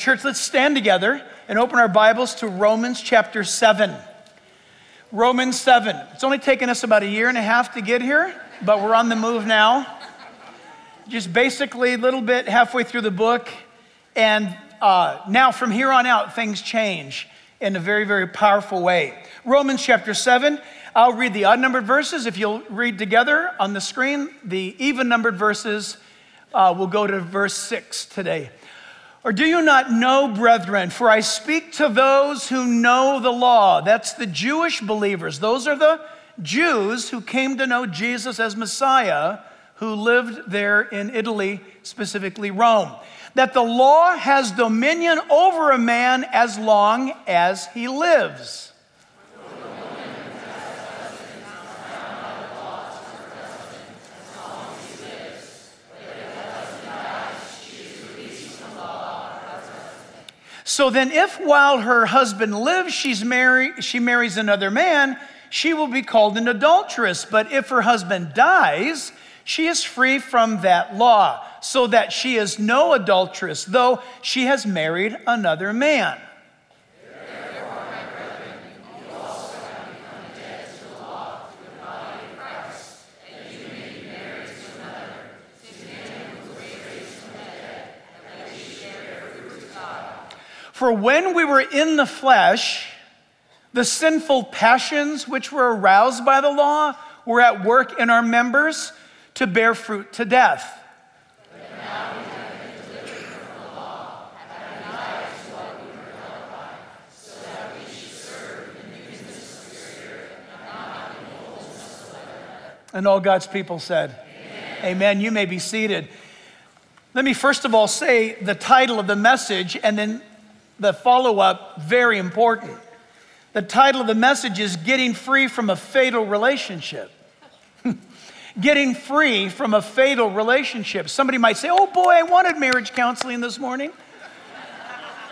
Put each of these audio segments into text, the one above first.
Church, let's stand together and open our Bibles to Romans chapter 7. Romans 7. It's only taken us about a year and a half to get here, but we're on the move now. Just basically a little bit halfway through the book. And uh, now from here on out, things change in a very, very powerful way. Romans chapter 7. I'll read the odd numbered verses. If you'll read together on the screen, the even numbered verses, uh, we'll go to verse 6 today. Or do you not know, brethren, for I speak to those who know the law? That's the Jewish believers. Those are the Jews who came to know Jesus as Messiah, who lived there in Italy, specifically Rome. That the law has dominion over a man as long as he lives. So then, if while her husband lives, she's married, she marries another man, she will be called an adulteress. But if her husband dies, she is free from that law, so that she is no adulteress, though she has married another man. For when we were in the flesh, the sinful passions which were aroused by the law were at work in our members to bear fruit to death. And all God's people said, Amen. Amen. You may be seated. Let me first of all say the title of the message and then the follow up very important. The title of the message is Getting Free from a Fatal Relationship. Getting free from a fatal relationship. Somebody might say, Oh boy, I wanted marriage counseling this morning.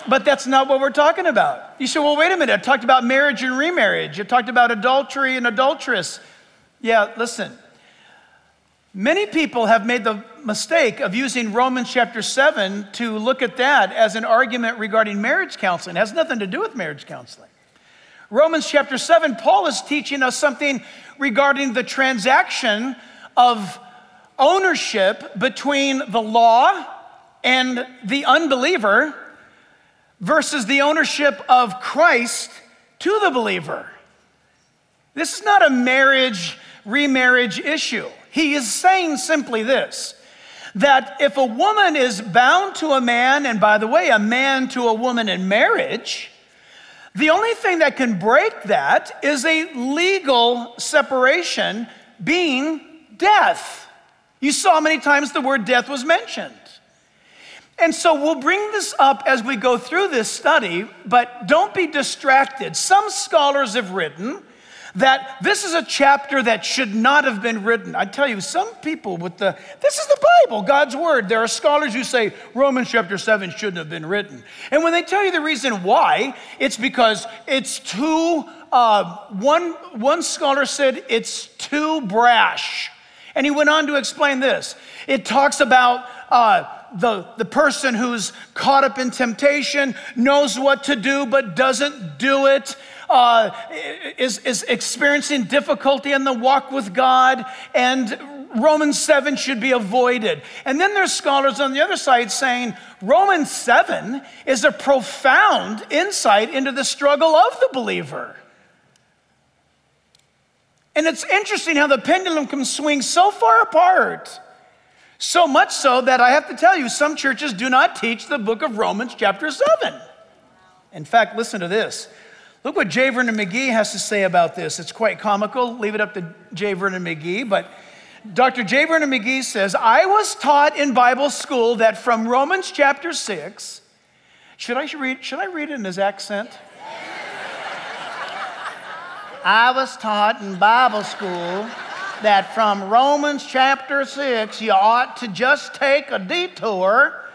But that's not what we're talking about. You say, Well, wait a minute. I talked about marriage and remarriage, I talked about adultery and adulteress. Yeah, listen. Many people have made the mistake of using Romans chapter 7 to look at that as an argument regarding marriage counseling. It has nothing to do with marriage counseling. Romans chapter 7, Paul is teaching us something regarding the transaction of ownership between the law and the unbeliever versus the ownership of Christ to the believer. This is not a marriage, remarriage issue. He is saying simply this that if a woman is bound to a man, and by the way, a man to a woman in marriage, the only thing that can break that is a legal separation being death. You saw many times the word death was mentioned. And so we'll bring this up as we go through this study, but don't be distracted. Some scholars have written that this is a chapter that should not have been written. I tell you, some people with the, this is the Bible, God's word. There are scholars who say Romans chapter 7 shouldn't have been written. And when they tell you the reason why, it's because it's too, uh, one, one scholar said it's too brash. And he went on to explain this. It talks about uh, the, the person who's caught up in temptation, knows what to do, but doesn't do it uh, is, is experiencing difficulty in the walk with God, and Romans 7 should be avoided. And then there's scholars on the other side saying Romans 7 is a profound insight into the struggle of the believer. And it's interesting how the pendulum can swing so far apart. So much so that I have to tell you, some churches do not teach the book of Romans, chapter 7. In fact, listen to this. Look what J. Vernon McGee has to say about this. It's quite comical. Leave it up to J. Vernon McGee. But Dr. J. Vernon McGee says, I was taught in Bible school that from Romans chapter 6, should I read, should I read it in his accent? I was taught in Bible school that from Romans chapter 6, you ought to just take a detour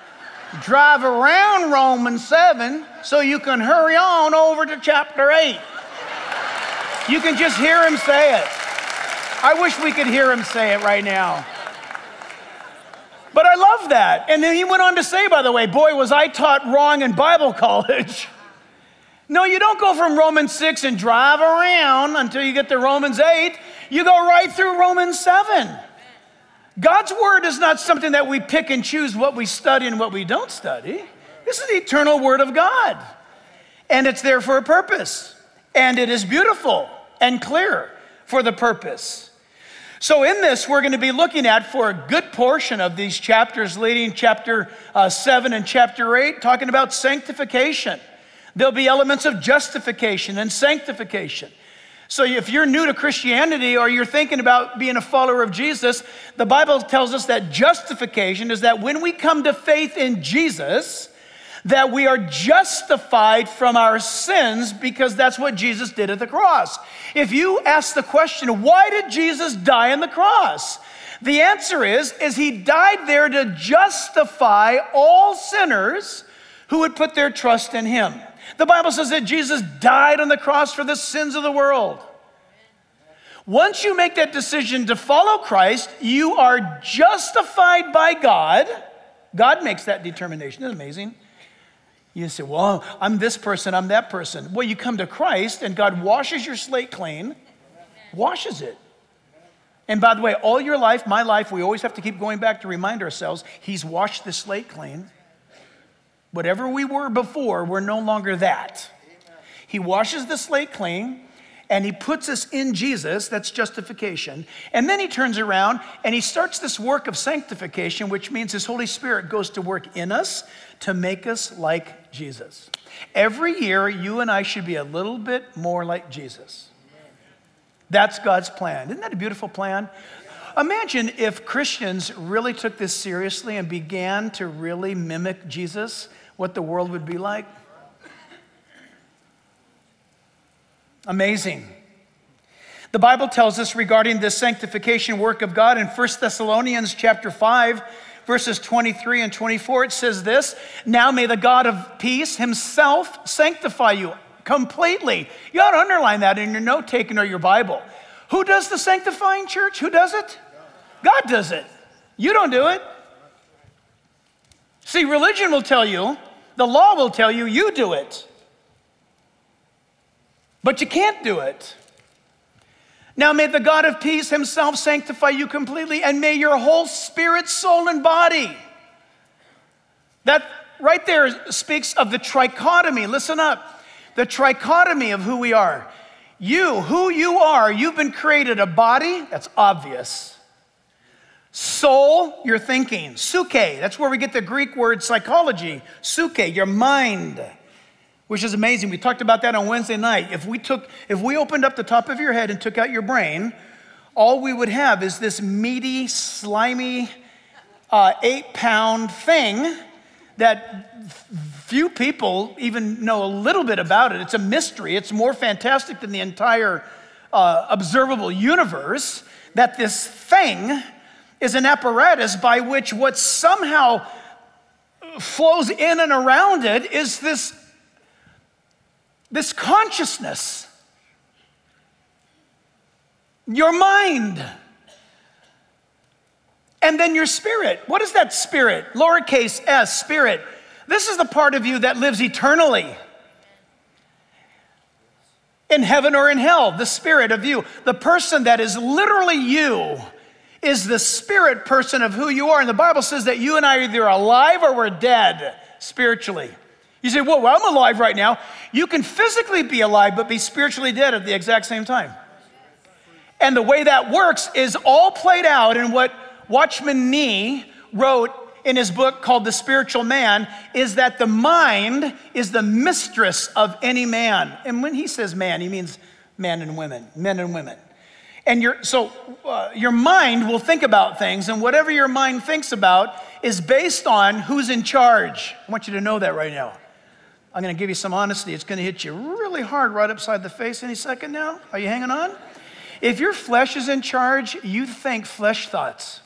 drive around Romans 7 so you can hurry on over to chapter 8. You can just hear him say it. I wish we could hear him say it right now. But I love that. And then he went on to say, by the way, boy, was I taught wrong in Bible college. no, you don't go from Romans 6 and drive around until you get to Romans 8. You go right through Romans 7. God's word is not something that we pick and choose what we study and what we don't study. This is the eternal word of God. And it's there for a purpose. And it is beautiful and clear for the purpose. So, in this, we're going to be looking at for a good portion of these chapters, leading chapter uh, 7 and chapter 8, talking about sanctification. There'll be elements of justification and sanctification. So, if you're new to Christianity or you're thinking about being a follower of Jesus, the Bible tells us that justification is that when we come to faith in Jesus, that we are justified from our sins because that's what Jesus did at the cross. If you ask the question, why did Jesus die on the cross? The answer is, is he died there to justify all sinners who would put their trust in him. The Bible says that Jesus died on the cross for the sins of the world. Once you make that decision to follow Christ, you are justified by God. God makes that determination. Isn't amazing? You say, well, I'm this person, I'm that person. Well, you come to Christ and God washes your slate clean, washes it. And by the way, all your life, my life, we always have to keep going back to remind ourselves He's washed the slate clean. Whatever we were before, we're no longer that. He washes the slate clean and he puts us in Jesus, that's justification. And then he turns around and he starts this work of sanctification, which means his Holy Spirit goes to work in us to make us like Jesus. Every year, you and I should be a little bit more like Jesus. That's God's plan. Isn't that a beautiful plan? Imagine if Christians really took this seriously and began to really mimic Jesus, what the world would be like. Amazing. The Bible tells us regarding this sanctification work of God in 1 Thessalonians chapter 5 verses 23 and 24 it says this, "Now may the God of peace himself sanctify you completely." You ought to underline that in your note taking or your Bible. Who does the sanctifying church? Who does it? God does it. You don't do it. See, religion will tell you, the law will tell you, you do it. But you can't do it. Now may the God of peace himself sanctify you completely, and may your whole spirit, soul, and body. That right there speaks of the trichotomy. Listen up. The trichotomy of who we are. You, who you are, you've been created a body, that's obvious. Soul, your thinking. Psuche, that's where we get the Greek word psychology. Psuche, your mind which is amazing. We talked about that on Wednesday night. If we took, if we opened up the top of your head and took out your brain, all we would have is this meaty, slimy, uh, eight pound thing that few people even know a little bit about it. It's a mystery. It's more fantastic than the entire uh, observable universe. That this thing is an apparatus by which what somehow flows in and around it is this this consciousness, your mind, and then your spirit. What is that spirit? Lowercase s, spirit. This is the part of you that lives eternally in heaven or in hell, the spirit of you. The person that is literally you is the spirit person of who you are. And the Bible says that you and I are either alive or we're dead spiritually. You say, well, I'm alive right now. You can physically be alive, but be spiritually dead at the exact same time. And the way that works is all played out in what Watchman Nee wrote in his book called The Spiritual Man is that the mind is the mistress of any man. And when he says man, he means men and women, men and women. And your, so uh, your mind will think about things, and whatever your mind thinks about is based on who's in charge. I want you to know that right now. I'm going to give you some honesty. It's going to hit you really hard right upside the face any second now. Are you hanging on? If your flesh is in charge, you think flesh thoughts.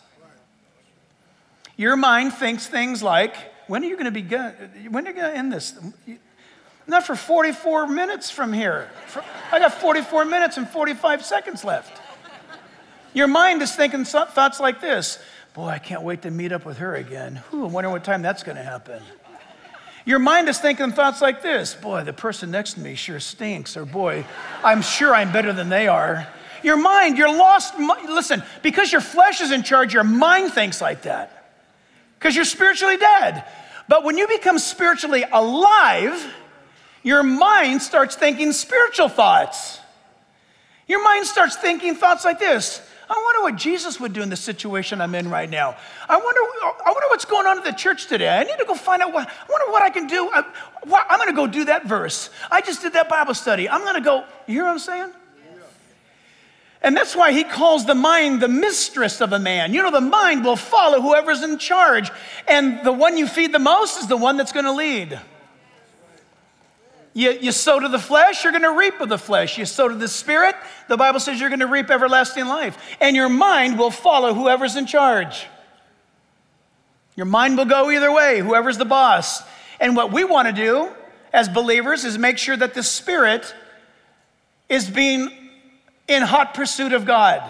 Your mind thinks things like, when are you going to be good? When are you going to end this? Not for 44 minutes from here. I got 44 minutes and 45 seconds left. Your mind is thinking thoughts like this Boy, I can't wait to meet up with her again. Whew, I wonder what time that's going to happen. Your mind is thinking thoughts like this Boy, the person next to me sure stinks. Or, boy, I'm sure I'm better than they are. Your mind, you're lost. Listen, because your flesh is in charge, your mind thinks like that. Because you're spiritually dead. But when you become spiritually alive, your mind starts thinking spiritual thoughts. Your mind starts thinking thoughts like this I wonder what Jesus would do in the situation I'm in right now. I wonder, I wonder what's going on at the church today. I need to go find out what, I wonder what I can do. I, am going to go do that verse. I just did that Bible study. I'm going to go, you hear what I'm saying? And that's why he calls the mind the mistress of a man. You know, the mind will follow whoever's in charge. And the one you feed the most is the one that's going to lead. You, you sow to the flesh, you're going to reap of the flesh. You sow to the spirit, the Bible says you're going to reap everlasting life. And your mind will follow whoever's in charge. Your mind will go either way, whoever's the boss. And what we want to do as believers is make sure that the spirit is being in hot pursuit of God.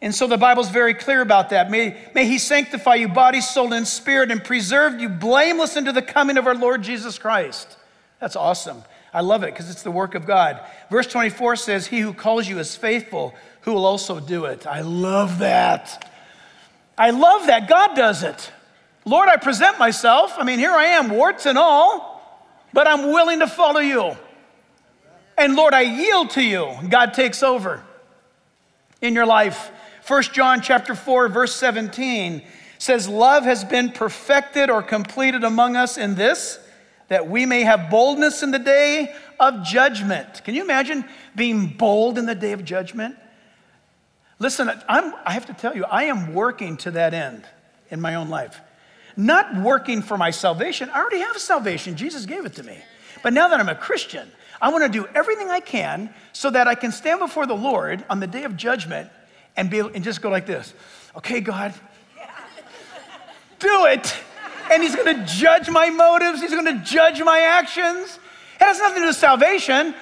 And so the Bible's very clear about that. May, may He sanctify you, body, soul, and spirit, and preserve you blameless into the coming of our Lord Jesus Christ. That's awesome. I love it because it's the work of God. Verse 24 says, He who calls you is faithful, who will also do it. I love that. I love that. God does it. Lord, I present myself. I mean, here I am, warts and all, but I'm willing to follow you. And Lord, I yield to you. God takes over in your life. 1 John chapter 4 verse 17 says love has been perfected or completed among us in this that we may have boldness in the day of judgment. Can you imagine being bold in the day of judgment? Listen, I'm, I have to tell you, I am working to that end in my own life. Not working for my salvation. I already have salvation. Jesus gave it to me. But now that I'm a Christian, I want to do everything I can so that I can stand before the Lord on the day of judgment and, be, and just go like this Okay, God, do it and he's going to judge my motives, he's going to judge my actions. It has nothing to do with salvation.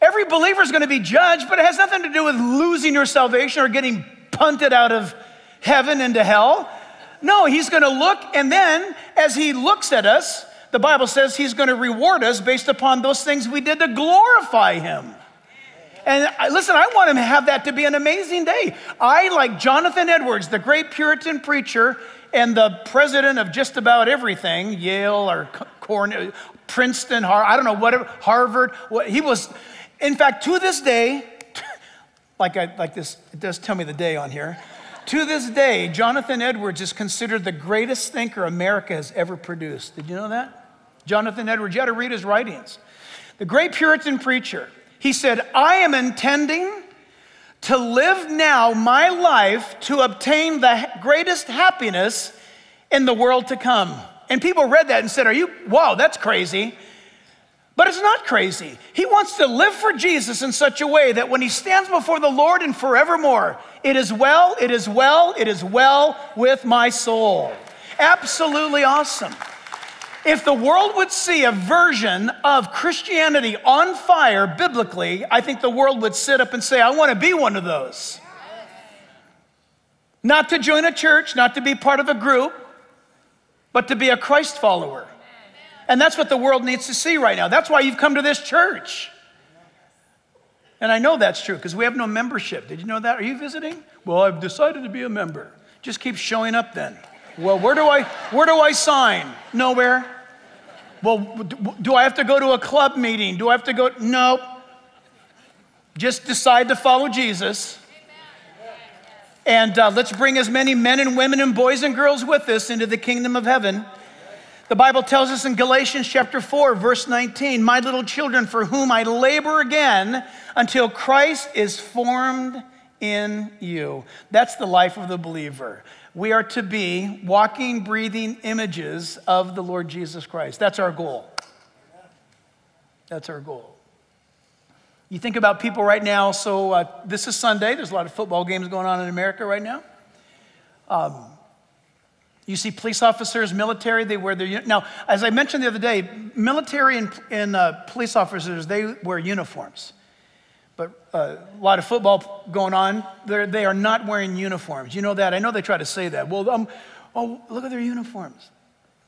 Every believer is going to be judged, but it has nothing to do with losing your salvation or getting punted out of heaven into hell. No, he's going to look, and then as he looks at us, the Bible says he's going to reward us based upon those things we did to glorify him. And listen, I want him to have that to be an amazing day. I, like Jonathan Edwards, the great Puritan preacher, and the president of just about everything, Yale or Cornell, Princeton, I don't know, whatever, Harvard, he was, in fact, to this day, like, I, like this, it does tell me the day on here. to this day, Jonathan Edwards is considered the greatest thinker America has ever produced. Did you know that? Jonathan Edwards, you had to read his writings. The great Puritan preacher, he said, I am intending to live now my life to obtain the greatest happiness in the world to come. And people read that and said, Are you, wow, that's crazy. But it's not crazy. He wants to live for Jesus in such a way that when he stands before the Lord and forevermore, it is well, it is well, it is well with my soul. Absolutely awesome. If the world would see a version of Christianity on fire biblically, I think the world would sit up and say, I want to be one of those. Not to join a church, not to be part of a group, but to be a Christ follower. And that's what the world needs to see right now. That's why you've come to this church. And I know that's true because we have no membership. Did you know that? Are you visiting? Well, I've decided to be a member. Just keep showing up then. Well, where do I where do I sign? Nowhere. Well, do I have to go to a club meeting? Do I have to go? No. Just decide to follow Jesus. And uh, let's bring as many men and women and boys and girls with us into the kingdom of heaven. The Bible tells us in Galatians chapter 4, verse 19, My little children, for whom I labor again until Christ is formed in you. That's the life of the believer we are to be walking, breathing images of the Lord Jesus Christ. That's our goal. That's our goal. You think about people right now, so uh, this is Sunday. There's a lot of football games going on in America right now. Um, you see police officers, military, they wear their. Now, as I mentioned the other day, military and, and uh, police officers, they wear uniforms. But uh, a lot of football going on. They're, they are not wearing uniforms. You know that? I know they try to say that. Well, um, oh, look at their uniforms.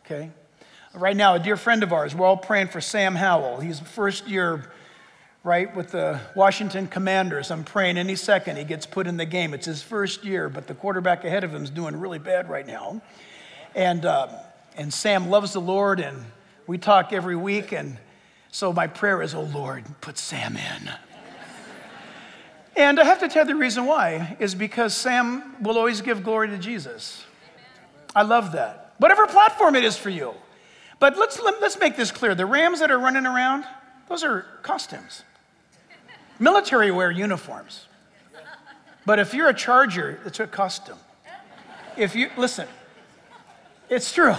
Okay. Right now, a dear friend of ours, we're all praying for Sam Howell. He's first year, right, with the Washington Commanders. I'm praying any second he gets put in the game. It's his first year, but the quarterback ahead of him is doing really bad right now. And, uh, and Sam loves the Lord, and we talk every week. And so my prayer is, oh Lord, put Sam in. And I have to tell you the reason why is because Sam will always give glory to Jesus. I love that. Whatever platform it is for you. But let's, let's make this clear. The Rams that are running around, those are costumes, military wear uniforms. But if you're a Charger, it's a costume. If you, listen, it's true.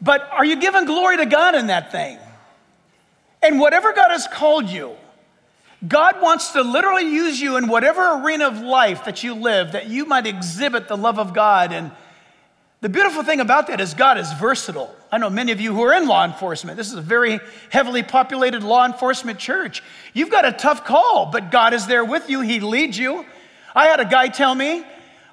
But are you giving glory to God in that thing? And whatever God has called you, God wants to literally use you in whatever arena of life that you live, that you might exhibit the love of God. And the beautiful thing about that is God is versatile. I know many of you who are in law enforcement. This is a very heavily populated law enforcement church. You've got a tough call, but God is there with you. He leads you. I had a guy tell me,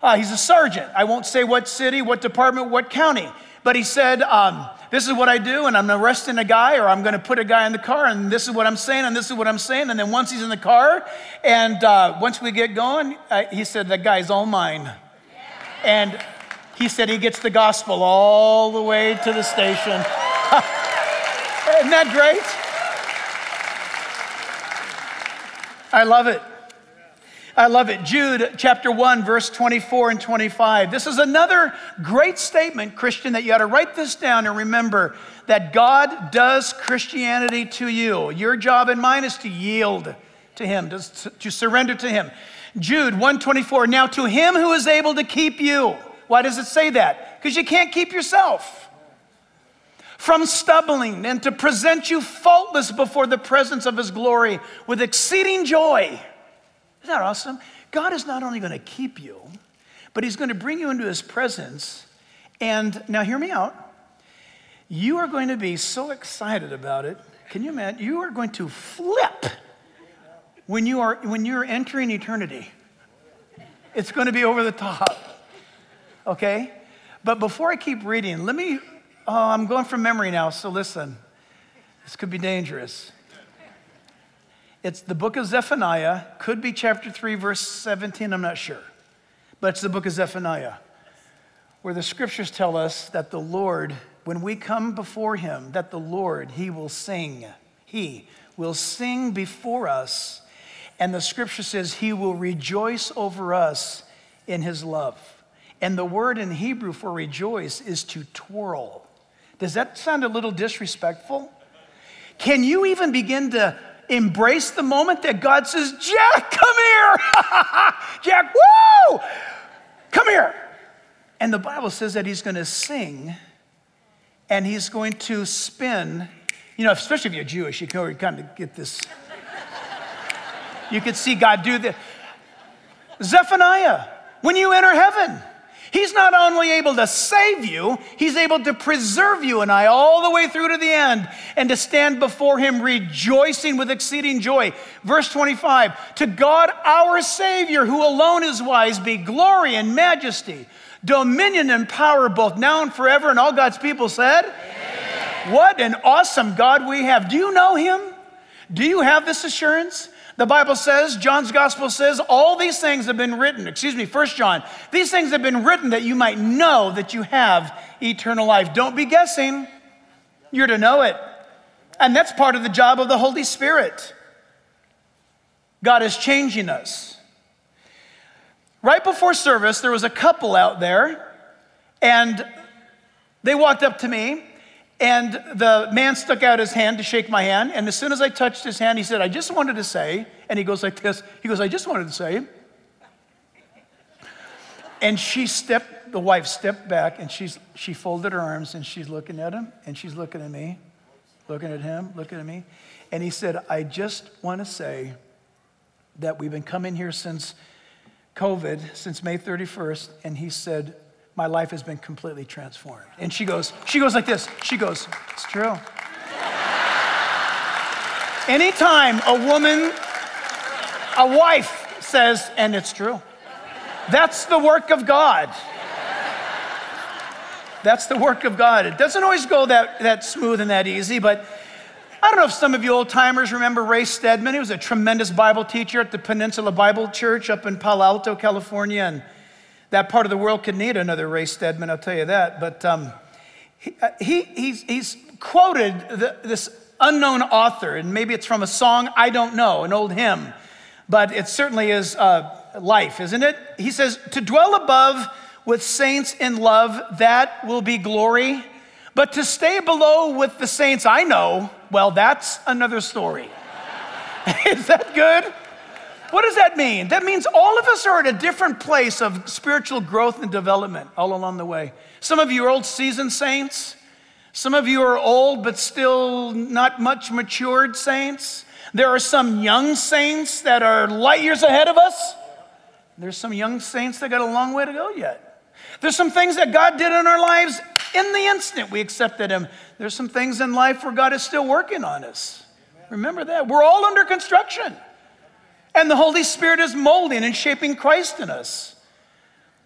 uh, he's a sergeant. I won't say what city, what department, what county, but he said, um, this is what I do, and I'm arresting a guy, or I'm going to put a guy in the car, and this is what I'm saying, and this is what I'm saying. And then once he's in the car, and uh, once we get going, uh, he said, That guy's all mine. And he said he gets the gospel all the way to the station. Isn't that great? I love it. I love it. Jude chapter 1, verse 24 and 25. This is another great statement, Christian, that you ought to write this down and remember that God does Christianity to you. Your job and mine is to yield to Him, to, to surrender to Him. Jude 124. Now to Him who is able to keep you. Why does it say that? Because you can't keep yourself from stumbling and to present you faultless before the presence of His glory with exceeding joy. Isn't that awesome? God is not only going to keep you, but He's going to bring you into His presence. And now, hear me out. You are going to be so excited about it. Can you imagine? You are going to flip when you are when you're entering eternity. It's going to be over the top. Okay? But before I keep reading, let me oh, I'm going from memory now, so listen. This could be dangerous. It's the book of Zephaniah, could be chapter 3, verse 17, I'm not sure. But it's the book of Zephaniah, where the scriptures tell us that the Lord, when we come before him, that the Lord, he will sing. He will sing before us. And the scripture says he will rejoice over us in his love. And the word in Hebrew for rejoice is to twirl. Does that sound a little disrespectful? Can you even begin to embrace the moment that God says, Jack, come here. Jack, woo! Come here. And the Bible says that he's going to sing and he's going to spin. You know, especially if you're Jewish, you can kind of get this. You could see God do this. Zephaniah, when you enter heaven, He's not only able to save you, He's able to preserve you and I all the way through to the end and to stand before Him rejoicing with exceeding joy. Verse 25 To God our Savior, who alone is wise, be glory and majesty, dominion and power both now and forever. And all God's people said, Amen. What an awesome God we have. Do you know Him? Do you have this assurance? The Bible says, John's gospel says, all these things have been written, excuse me, First John, these things have been written that you might know that you have eternal life. Don't be guessing, you're to know it. And that's part of the job of the Holy Spirit. God is changing us. Right before service, there was a couple out there, and they walked up to me and the man stuck out his hand to shake my hand. And as soon as I touched his hand, he said, I just wanted to say, and he goes like this, he goes, I just wanted to say. And she stepped, the wife stepped back and she's, she folded her arms and she's looking at him and she's looking at me, looking at him, looking at me. And he said, I just want to say that we've been coming here since COVID, since May 31st. And he said, my life has been completely transformed. And she goes, she goes like this. She goes, it's true. Anytime a woman, a wife says, and it's true, that's the work of God. That's the work of God. It doesn't always go that, that smooth and that easy, but I don't know if some of you old timers remember Ray Stedman. He was a tremendous Bible teacher at the Peninsula Bible Church up in Palo Alto, California. And that part of the world could need another Ray Stedman, I'll tell you that. But um, he, uh, he, he's, he's quoted the, this unknown author, and maybe it's from a song, I don't know, an old hymn, but it certainly is uh, life, isn't it? He says, To dwell above with saints in love, that will be glory. But to stay below with the saints I know, well, that's another story. Is that good? What does that mean? That means all of us are at a different place of spiritual growth and development all along the way. Some of you are old seasoned saints. Some of you are old but still not much matured saints. There are some young saints that are light years ahead of us. There's some young saints that got a long way to go yet. There's some things that God did in our lives in the instant we accepted Him. There's some things in life where God is still working on us. Remember that. We're all under construction. And the Holy Spirit is molding and shaping Christ in us.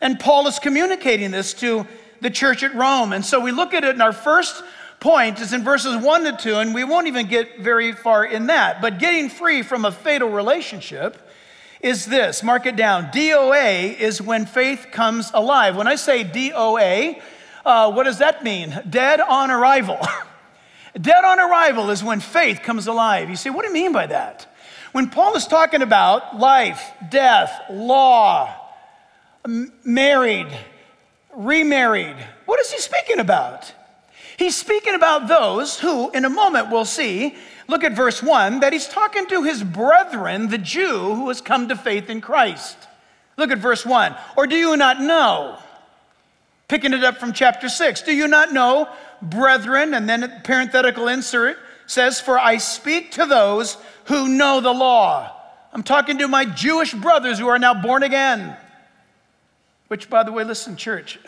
And Paul is communicating this to the church at Rome. And so we look at it, and our first point is in verses 1 to 2, and we won't even get very far in that. But getting free from a fatal relationship is this mark it down. DOA is when faith comes alive. When I say DOA, uh, what does that mean? Dead on arrival. Dead on arrival is when faith comes alive. You say, what do you mean by that? When Paul is talking about life, death, law, married, remarried, what is he speaking about? He's speaking about those who, in a moment, we'll see, look at verse 1, that he's talking to his brethren, the Jew who has come to faith in Christ. Look at verse 1. Or do you not know? Picking it up from chapter 6. Do you not know, brethren? And then parenthetical insert says, For I speak to those who know the law. I'm talking to my Jewish brothers who are now born again. Which, by the way, listen, church,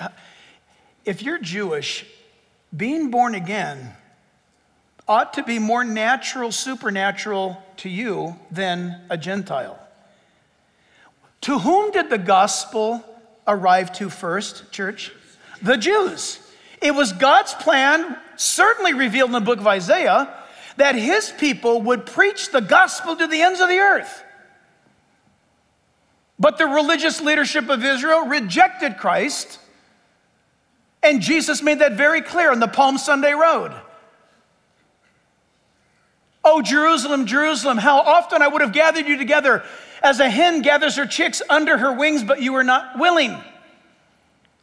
if you're Jewish, being born again ought to be more natural, supernatural to you than a Gentile. To whom did the gospel arrive to first, church? The Jews. It was God's plan, certainly revealed in the book of Isaiah, that his people would preach the gospel to the ends of the earth. But the religious leadership of Israel rejected Christ, and Jesus made that very clear on the Palm Sunday Road. Oh, Jerusalem, Jerusalem, how often I would have gathered you together as a hen gathers her chicks under her wings, but you were not willing.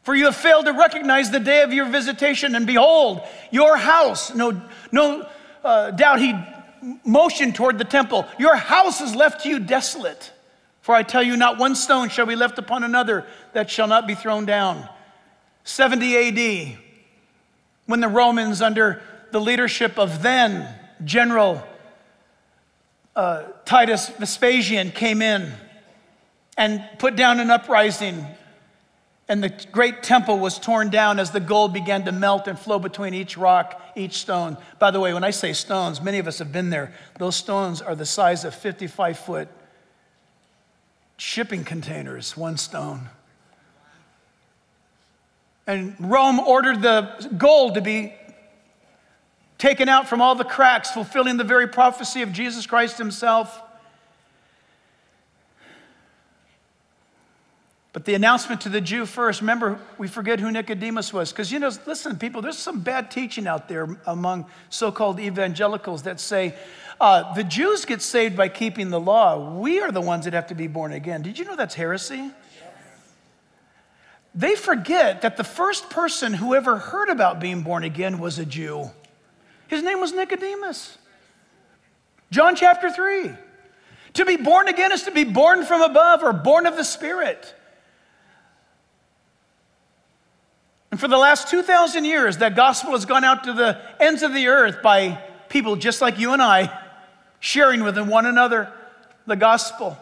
For you have failed to recognize the day of your visitation, and behold, your house, no, no uh, doubt he motioned toward the temple, your house is left to you desolate. For I tell you, not one stone shall be left upon another that shall not be thrown down. 70 AD, when the Romans, under the leadership of then General uh, Titus Vespasian, came in and put down an uprising and the great temple was torn down as the gold began to melt and flow between each rock, each stone. By the way, when I say stones, many of us have been there. Those stones are the size of 55 foot shipping containers, one stone. And Rome ordered the gold to be taken out from all the cracks, fulfilling the very prophecy of Jesus Christ himself. But the announcement to the Jew first, remember, we forget who Nicodemus was. Because, you know, listen, people, there's some bad teaching out there among so called evangelicals that say uh, the Jews get saved by keeping the law. We are the ones that have to be born again. Did you know that's heresy? They forget that the first person who ever heard about being born again was a Jew. His name was Nicodemus. John chapter 3. To be born again is to be born from above or born of the Spirit. And for the last 2,000 years, that gospel has gone out to the ends of the earth by people just like you and I, sharing with one another the gospel.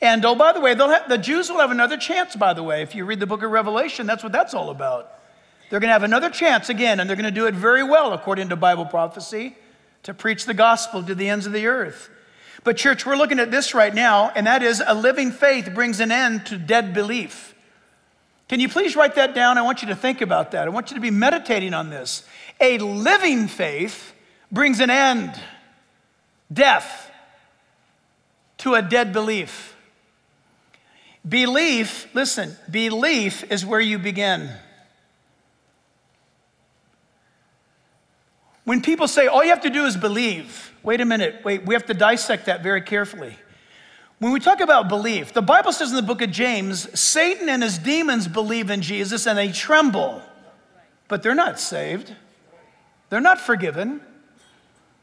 And oh, by the way, have, the Jews will have another chance, by the way. If you read the book of Revelation, that's what that's all about. They're going to have another chance again, and they're going to do it very well according to Bible prophecy. to preach the gospel to the ends of the earth. But, church, we're looking at this right now, and that is a living faith brings an end to dead belief. Can you please write that down? I want you to think about that. I want you to be meditating on this. A living faith brings an end, death, to a dead belief. Belief, listen, belief is where you begin. When people say all you have to do is believe, wait a minute, wait, we have to dissect that very carefully. When we talk about belief, the Bible says in the book of James, Satan and his demons believe in Jesus and they tremble, but they're not saved. They're not forgiven.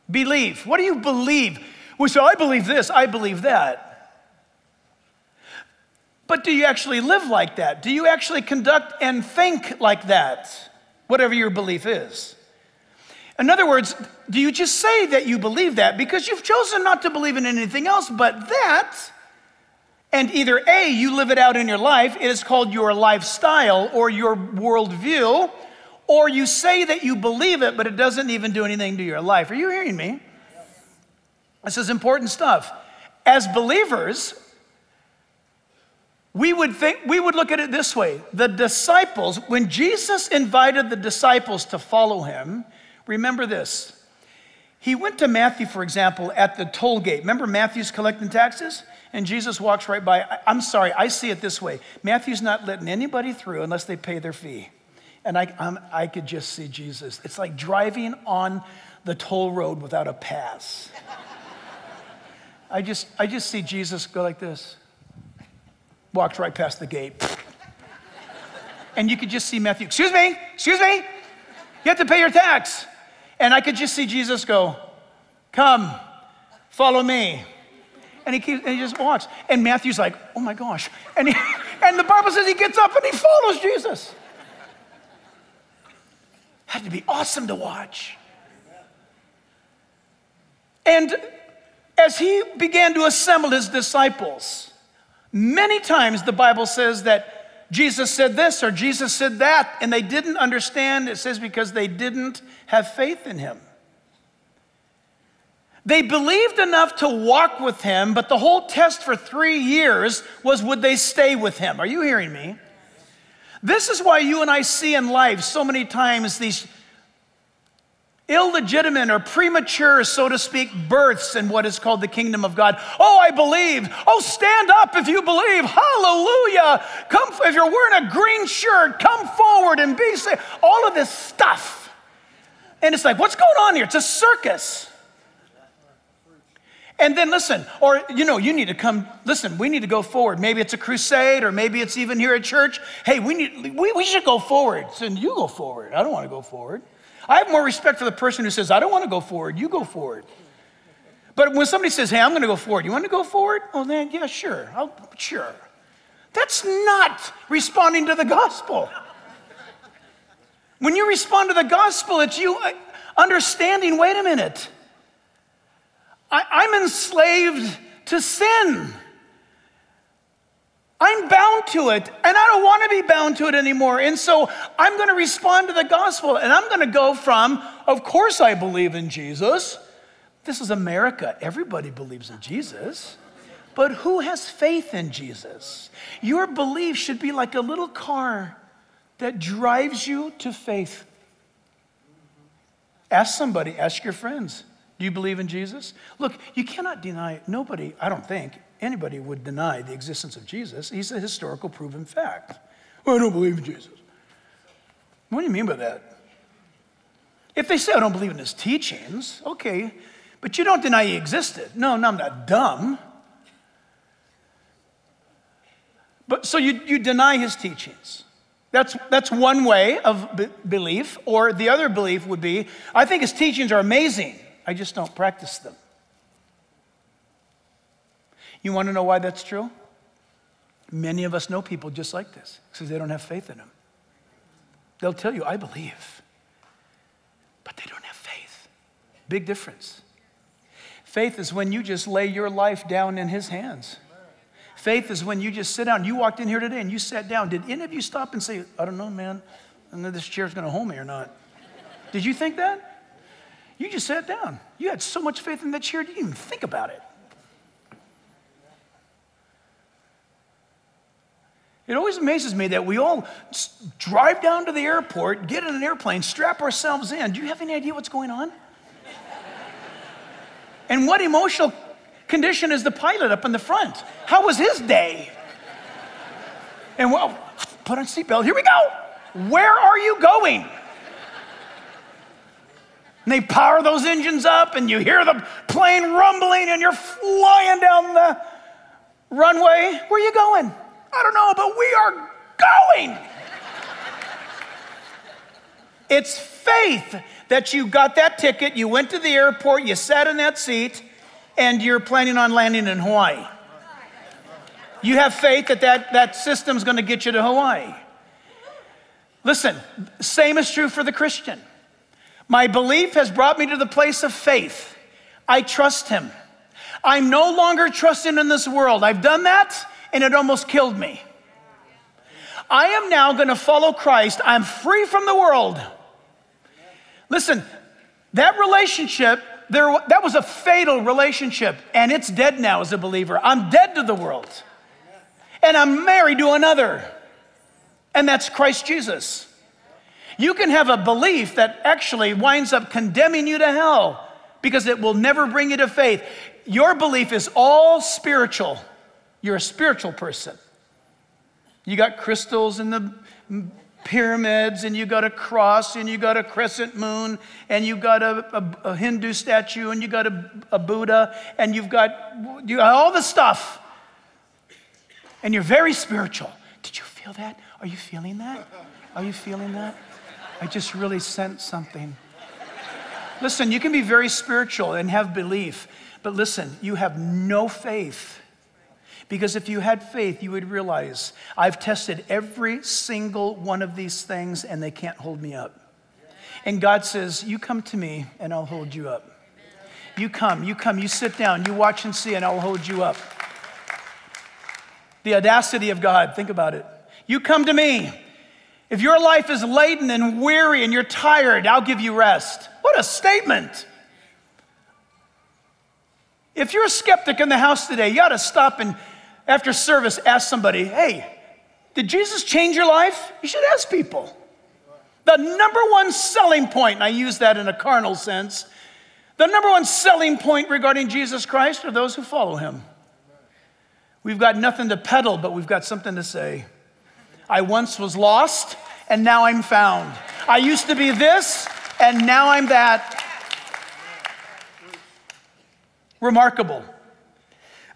Believe. What do you believe? We say, I believe this, I believe that. But do you actually live like that? Do you actually conduct and think like that? Whatever your belief is. In other words, do you just say that you believe that because you've chosen not to believe in anything else but that? And either A, you live it out in your life, it is called your lifestyle or your worldview, or you say that you believe it, but it doesn't even do anything to your life. Are you hearing me? This is important stuff. As believers, we would think we would look at it this way. The disciples, when Jesus invited the disciples to follow him, remember this. He went to Matthew, for example, at the toll gate. Remember Matthew's collecting taxes? And Jesus walks right by. I'm sorry, I see it this way. Matthew's not letting anybody through unless they pay their fee. And I, I'm, I could just see Jesus. It's like driving on the toll road without a pass. I just, I just see Jesus go like this. Walks right past the gate. And you could just see Matthew, excuse me, excuse me, you have to pay your tax. And I could just see Jesus go, Come, follow me. And he, keeps, and he just walks. And Matthew's like, Oh my gosh. And, he, and the Bible says he gets up and he follows Jesus. Had to be awesome to watch. And as he began to assemble his disciples, many times the Bible says that Jesus said this or Jesus said that, and they didn't understand. It says because they didn't have faith in him. They believed enough to walk with him, but the whole test for three years was would they stay with him? Are you hearing me? This is why you and I see in life so many times these illegitimate or premature, so to speak, births in what is called the kingdom of God. Oh, I believe. Oh, stand up if you believe. Hallelujah. Come, if you're wearing a green shirt, come forward and be saved. All of this stuff. And it's like, what's going on here? It's a circus. And then listen, or you know, you need to come, listen, we need to go forward. Maybe it's a crusade, or maybe it's even here at church. Hey, we need we, we should go forward. So you go forward. I don't want to go forward. I have more respect for the person who says, I don't want to go forward, you go forward. But when somebody says, Hey, I'm going to go forward, you want to go forward? Oh, then, yeah, sure. I'll, sure. That's not responding to the gospel. When you respond to the gospel, it's you uh, understanding wait a minute, I, I'm enslaved to sin. I'm bound to it, and I don't want to be bound to it anymore. And so I'm going to respond to the gospel, and I'm going to go from, of course, I believe in Jesus. This is America. Everybody believes in Jesus. But who has faith in Jesus? Your belief should be like a little car that drives you to faith. Ask somebody, ask your friends, do you believe in Jesus? Look, you cannot deny, nobody, I don't think, anybody would deny the existence of Jesus. He's a historical proven fact. Well, I don't believe in Jesus. What do you mean by that? If they say I don't believe in his teachings, okay, but you don't deny he existed. No, no, I'm not dumb. But so you, you deny his teachings. That's, that's one way of be- belief. Or the other belief would be I think his teachings are amazing, I just don't practice them. You want to know why that's true? Many of us know people just like this because they don't have faith in them. They'll tell you, I believe, but they don't have faith. Big difference. Faith is when you just lay your life down in His hands. Faith is when you just sit down. You walked in here today and you sat down. Did any of you stop and say, I don't know, man, I know this chair's going to hold me or not? Did you think that? You just sat down. You had so much faith in that chair, you didn't even think about it. It always amazes me that we all drive down to the airport, get in an airplane, strap ourselves in. Do you have any idea what's going on? and what emotional condition is the pilot up in the front? How was his day? And well, put on seatbelt. Here we go. Where are you going? And they power those engines up, and you hear the plane rumbling, and you're flying down the runway. Where are you going? I don't know, but we are going. it's faith that you got that ticket, you went to the airport, you sat in that seat, and you're planning on landing in Hawaii. You have faith that that, that system's gonna get you to Hawaii. Listen, same is true for the Christian. My belief has brought me to the place of faith. I trust Him. I'm no longer trusting in this world. I've done that and it almost killed me. I am now going to follow Christ. I'm free from the world. Listen, that relationship, there, that was a fatal relationship, and it's dead now as a believer. I'm dead to the world, and I'm married to another, and that's Christ Jesus. You can have a belief that actually winds up condemning you to hell because it will never bring you to faith. Your belief is all spiritual. You're a spiritual person. You got crystals in the pyramids, and you got a cross, and you got a crescent moon, and you got a, a, a Hindu statue, and you got a, a Buddha, and you've got you got all the stuff. And you're very spiritual. Did you feel that? Are you feeling that? Are you feeling that? I just really sense something. Listen, you can be very spiritual and have belief, but listen, you have no faith because if you had faith, you would realize I've tested every single one of these things and they can't hold me up. And God says, You come to me and I'll hold you up. You come, you come, you sit down, you watch and see, and I'll hold you up. The audacity of God, think about it. You come to me. If your life is laden and weary and you're tired, I'll give you rest. What a statement. If you're a skeptic in the house today, you ought to stop and after service, ask somebody, hey, did Jesus change your life? You should ask people. The number one selling point, and I use that in a carnal sense, the number one selling point regarding Jesus Christ are those who follow him. We've got nothing to peddle, but we've got something to say. I once was lost, and now I'm found. I used to be this, and now I'm that. Remarkable.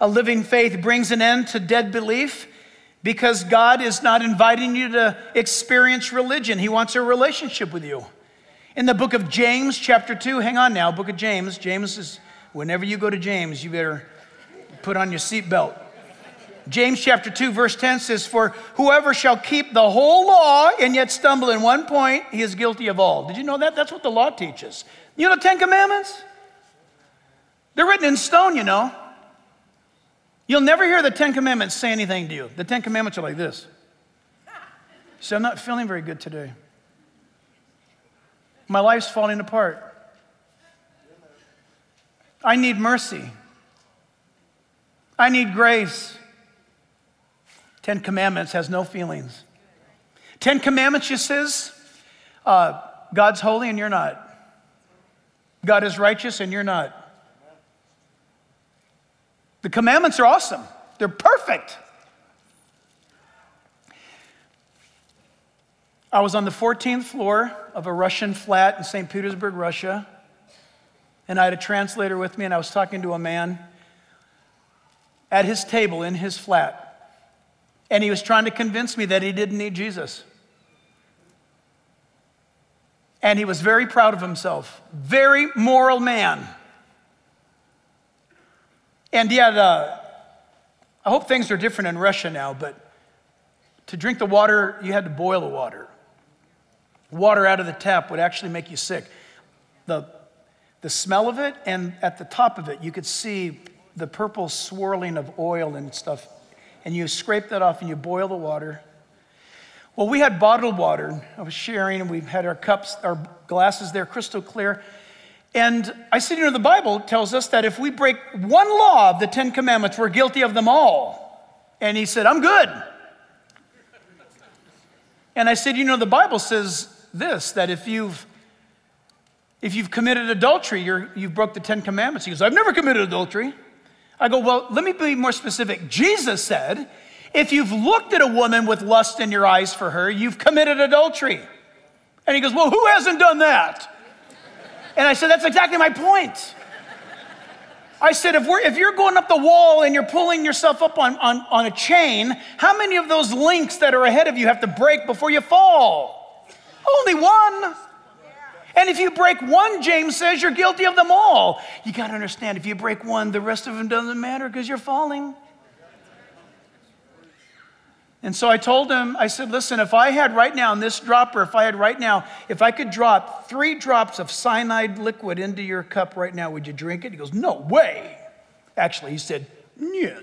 A living faith brings an end to dead belief because God is not inviting you to experience religion. He wants a relationship with you. In the book of James, chapter 2, hang on now, book of James. James is, whenever you go to James, you better put on your seatbelt. James chapter 2, verse 10 says, For whoever shall keep the whole law and yet stumble in one point, he is guilty of all. Did you know that? That's what the law teaches. You know the Ten Commandments? They're written in stone, you know. You'll never hear the Ten Commandments say anything to you. The Ten Commandments are like this. So I'm not feeling very good today. My life's falling apart. I need mercy. I need grace. Ten Commandments has no feelings. Ten Commandments just says, uh, God's holy and you're not. God is righteous and you're not. The commandments are awesome, they're perfect. I was on the 14th floor of a Russian flat in St. Petersburg, Russia, and I had a translator with me, and I was talking to a man at his table in his flat, and he was trying to convince me that he didn't need Jesus. And he was very proud of himself, very moral man. And yet, uh, I hope things are different in Russia now, but to drink the water, you had to boil the water. Water out of the tap would actually make you sick. The, the smell of it, and at the top of it, you could see the purple swirling of oil and stuff. And you scrape that off and you boil the water. Well, we had bottled water. I was sharing, and we had our cups, our glasses there, crystal clear. And I said, you know, the Bible tells us that if we break one law of the Ten Commandments, we're guilty of them all. And he said, I'm good. And I said, you know, the Bible says this that if you've if you've committed adultery, you're, you've broke the Ten Commandments. He goes, I've never committed adultery. I go, well, let me be more specific. Jesus said, if you've looked at a woman with lust in your eyes for her, you've committed adultery. And he goes, well, who hasn't done that? And I said, that's exactly my point. I said, if, if you're going up the wall and you're pulling yourself up on, on, on a chain, how many of those links that are ahead of you have to break before you fall? Only one. And if you break one, James says you're guilty of them all. You got to understand, if you break one, the rest of them doesn't matter because you're falling. And so I told him, I said, listen, if I had right now in this dropper, if I had right now, if I could drop three drops of cyanide liquid into your cup right now, would you drink it? He goes, no way. Actually, he said, niet.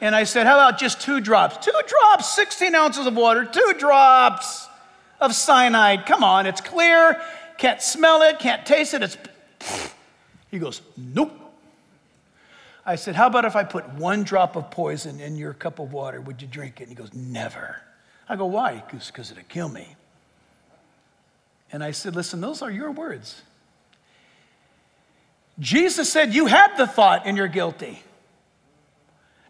and I said, how about just two drops? Two drops, 16 ounces of water, two drops of cyanide. Come on, it's clear, can't smell it, can't taste it. It's. He goes, nope. I said, How about if I put one drop of poison in your cup of water? Would you drink it? And he goes, Never. I go, Why? He goes, Because it'll kill me. And I said, Listen, those are your words. Jesus said, You had the thought and you're guilty.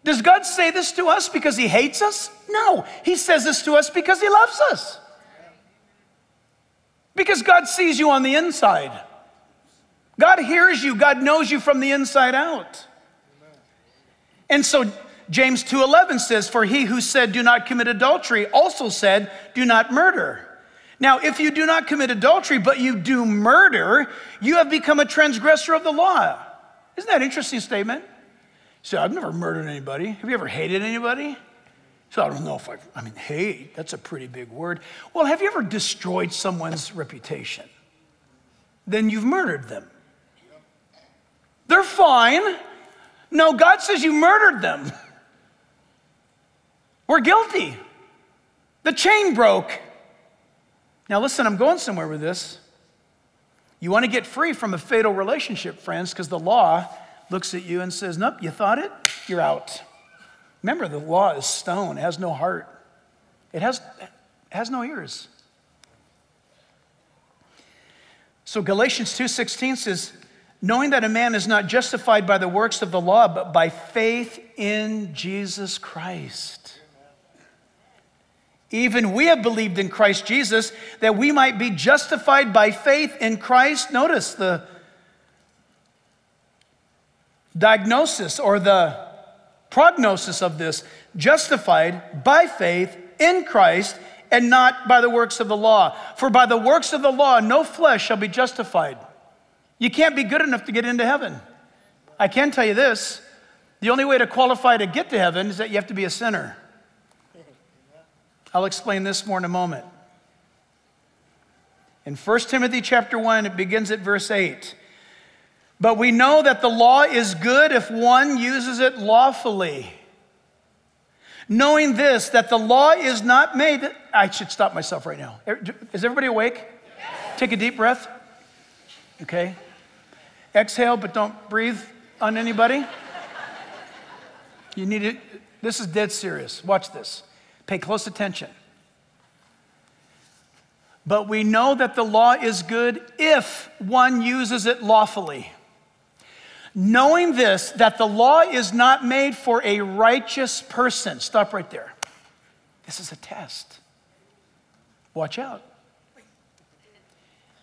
Does God say this to us because he hates us? No. He says this to us because he loves us. Because God sees you on the inside. God hears you. God knows you from the inside out. And so James 2:11 says, "For he who said do not commit adultery also said do not murder." Now, if you do not commit adultery but you do murder, you have become a transgressor of the law. Isn't that an interesting statement? So I've never murdered anybody. Have you ever hated anybody? So I don't know if I, I mean, hate, that's a pretty big word. Well, have you ever destroyed someone's reputation? Then you've murdered them. They're fine. No, God says you murdered them. We're guilty. The chain broke. Now, listen, I'm going somewhere with this. You want to get free from a fatal relationship, friends, because the law looks at you and says, Nope, you thought it, you're out. Remember, the law is stone, it has no heart, it has, it has no ears. So Galatians 2:16 says, knowing that a man is not justified by the works of the law, but by faith in Jesus Christ. Even we have believed in Christ Jesus that we might be justified by faith in Christ. Notice the diagnosis or the prognosis of this justified by faith in Christ and not by the works of the law. For by the works of the law, no flesh shall be justified. You can't be good enough to get into heaven. I can tell you this the only way to qualify to get to heaven is that you have to be a sinner. I'll explain this more in a moment. In 1 Timothy chapter 1, it begins at verse 8. But we know that the law is good if one uses it lawfully. Knowing this, that the law is not made, I should stop myself right now. Er, is everybody awake? Yes. Take a deep breath. Okay. Exhale, but don't breathe on anybody. You need it. This is dead serious. Watch this. Pay close attention. But we know that the law is good if one uses it lawfully. Knowing this, that the law is not made for a righteous person. Stop right there. This is a test. Watch out.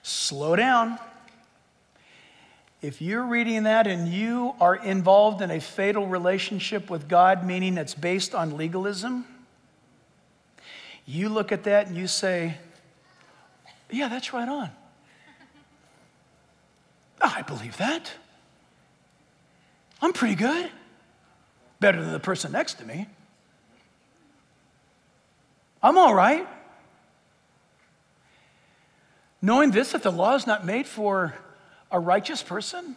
Slow down. If you're reading that and you are involved in a fatal relationship with God, meaning it's based on legalism, you look at that and you say, Yeah, that's right on. I believe that. I'm pretty good. Better than the person next to me. I'm all right. Knowing this, that the law is not made for a righteous person?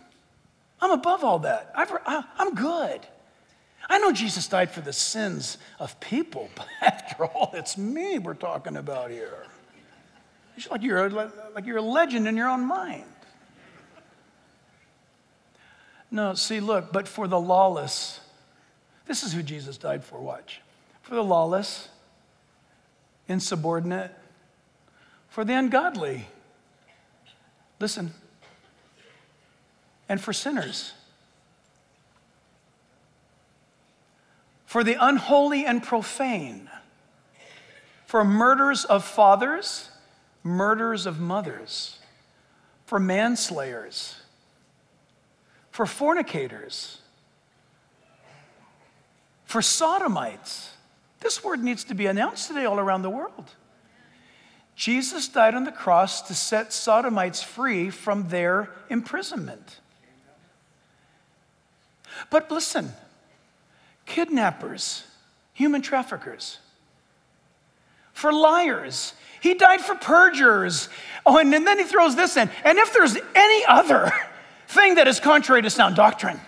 I'm above all that. i am good. I know Jesus died for the sins of people, but after all, it's me we're talking about here. It's like you're, like you're a legend in your own mind. No, see, look, but for the lawless, this is who Jesus died for, watch. For the lawless, insubordinate, for the ungodly. Listen, and for sinners. For the unholy and profane, for murders of fathers, murders of mothers, for manslayers, for fornicators, for sodomites. This word needs to be announced today all around the world. Jesus died on the cross to set sodomites free from their imprisonment. But listen, kidnappers, human traffickers, for liars. He died for perjurers. Oh, and then he throws this in. And if there's any other thing that is contrary to sound doctrine,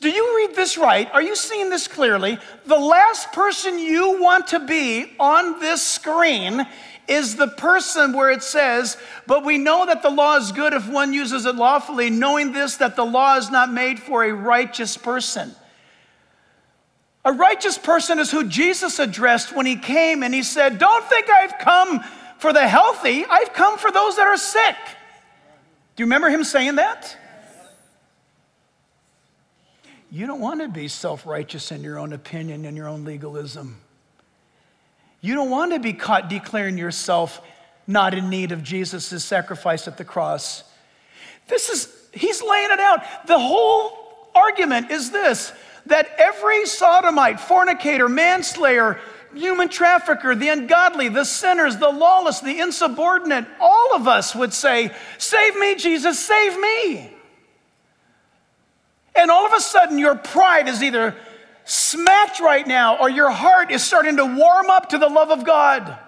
do you read this right? Are you seeing this clearly? The last person you want to be on this screen is the person where it says, But we know that the law is good if one uses it lawfully, knowing this, that the law is not made for a righteous person. A righteous person is who Jesus addressed when he came and he said, Don't think I've come for the healthy, I've come for those that are sick. Do you remember him saying that? You don't want to be self righteous in your own opinion and your own legalism. You don't want to be caught declaring yourself not in need of Jesus' sacrifice at the cross. This is, he's laying it out. The whole argument is this that every sodomite, fornicator, manslayer, human trafficker, the ungodly, the sinners, the lawless, the insubordinate, all of us would say, Save me, Jesus, save me. And all of a sudden, your pride is either smacked right now or your heart is starting to warm up to the love of God.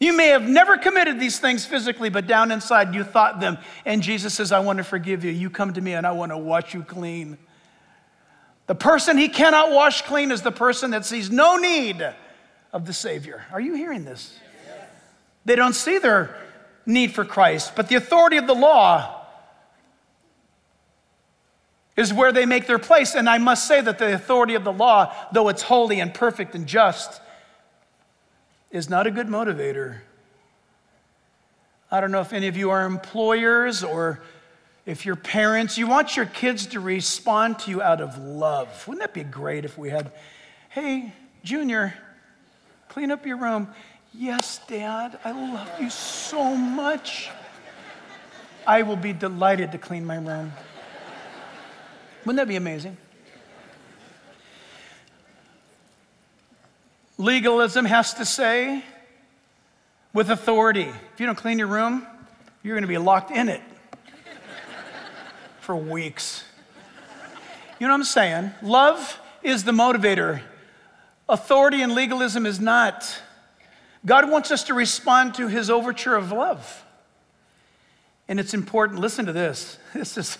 You may have never committed these things physically, but down inside you thought them. And Jesus says, I want to forgive you. You come to me and I want to wash you clean. The person he cannot wash clean is the person that sees no need of the Savior. Are you hearing this? They don't see their need for Christ, but the authority of the law is where they make their place. And I must say that the authority of the law, though it's holy and perfect and just, is not a good motivator. I don't know if any of you are employers or if you're parents, you want your kids to respond to you out of love. Wouldn't that be great if we had, hey, Junior, clean up your room. Yes, Dad, I love you so much. I will be delighted to clean my room. Wouldn't that be amazing? Legalism has to say, with authority, if you don't clean your room, you're going to be locked in it for weeks. You know what I'm saying? Love is the motivator, authority and legalism is not. God wants us to respond to his overture of love. And it's important, listen to this. This is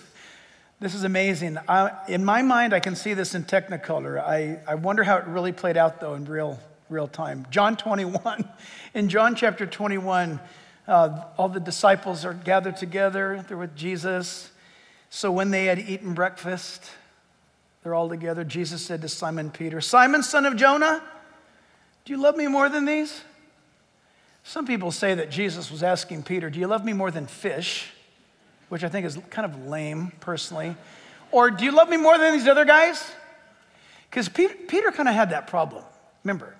this is amazing. I, in my mind, I can see this in Technicolor. I, I wonder how it really played out, though, in real, real time. John 21. In John chapter 21, uh, all the disciples are gathered together. They're with Jesus. So when they had eaten breakfast, they're all together. Jesus said to Simon Peter, Simon, son of Jonah, do you love me more than these? Some people say that Jesus was asking Peter, Do you love me more than fish? Which I think is kind of lame personally? Or do you love me more than these other guys? Because Peter, Peter kind of had that problem. Remember,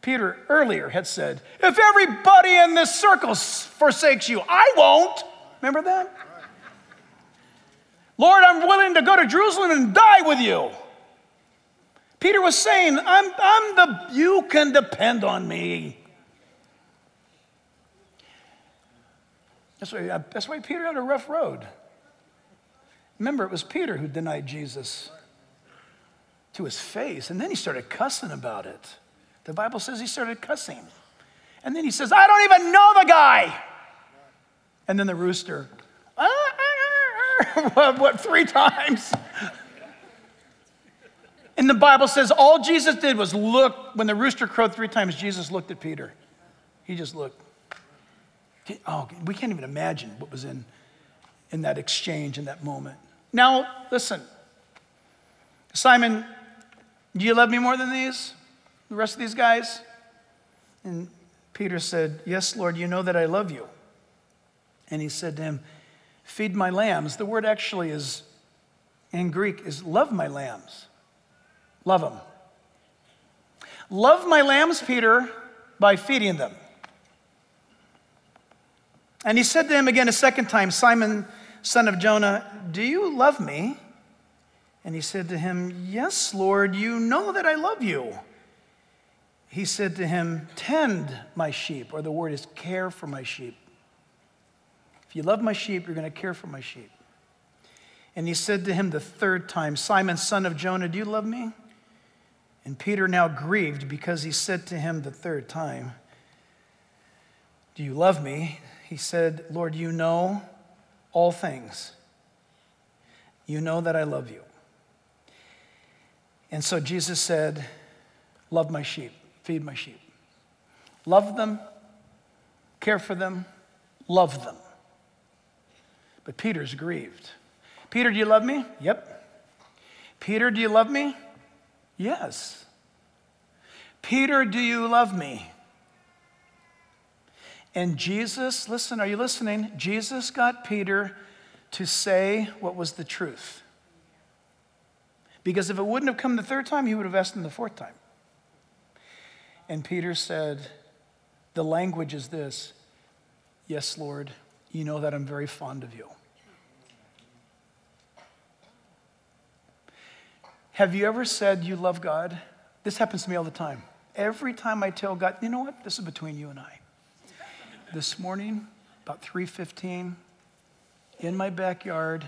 Peter earlier had said, If everybody in this circle forsakes you, I won't. Remember that? Lord, I'm willing to go to Jerusalem and die with you. Peter was saying, I'm, I'm the, you can depend on me. That's why, uh, that's why Peter had a rough road. Remember, it was Peter who denied Jesus to his face, and then he started cussing about it. The Bible says he started cussing. And then he says, I don't even know the guy. And then the rooster, ah, ah, what, what, three times? And the Bible says all Jesus did was look, when the rooster crowed three times, Jesus looked at Peter. He just looked. Oh, we can't even imagine what was in, in that exchange, in that moment. Now, listen. Simon, do you love me more than these? The rest of these guys? And Peter said, Yes, Lord, you know that I love you. And he said to him, Feed my lambs. The word actually is, in Greek, is love my lambs. Love them. Love my lambs, Peter, by feeding them. And he said to him again a second time, Simon, son of Jonah, do you love me? And he said to him, Yes, Lord, you know that I love you. He said to him, Tend my sheep, or the word is care for my sheep. If you love my sheep, you're going to care for my sheep. And he said to him the third time, Simon, son of Jonah, do you love me? And Peter now grieved because he said to him the third time, Do you love me? He said, Lord, you know all things. You know that I love you. And so Jesus said, Love my sheep, feed my sheep. Love them, care for them, love them. But Peter's grieved. Peter, do you love me? Yep. Peter, do you love me? Yes. Peter, do you love me? And Jesus, listen, are you listening? Jesus got Peter to say what was the truth. Because if it wouldn't have come the third time, he would have asked him the fourth time. And Peter said, The language is this Yes, Lord, you know that I'm very fond of you. Have you ever said you love God? This happens to me all the time. Every time I tell God, you know what? This is between you and I. This morning, about 3:15, in my backyard,